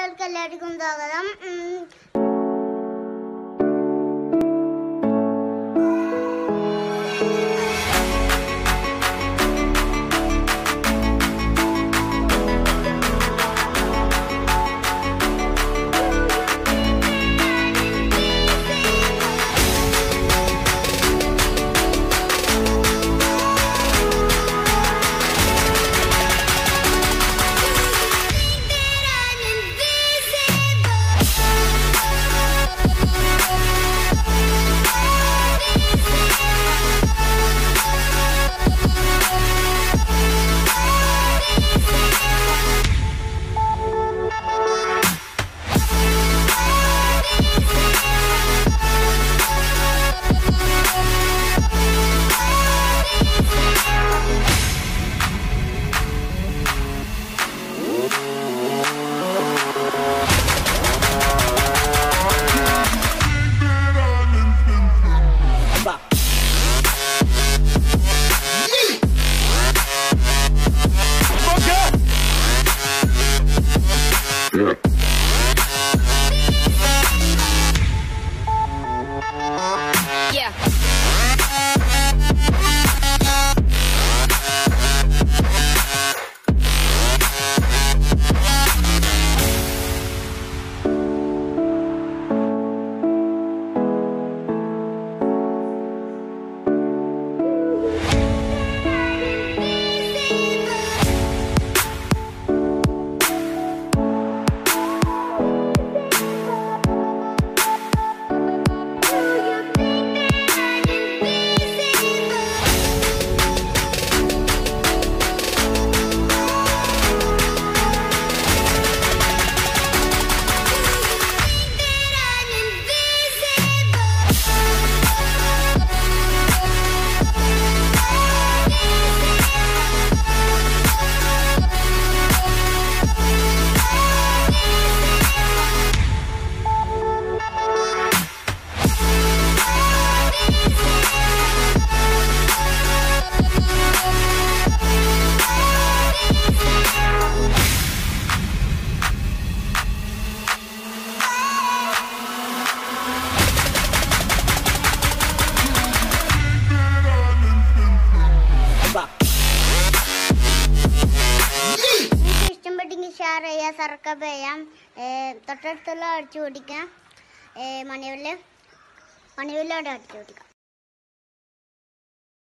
വീഡിയോകൾക്ക് എല്ലാവർക്കും സ്വാഗതം ഷെയർ ചെയ്യുക സബ്സ്ക്രൈബ് ചെയ്യാം തൊട്ടടുത്തുള്ള അടിച്ചു പിടിക്കാം മണിവല്ല് മണിവല്ലോടെ അടിച്ചു ഓടിക്കാം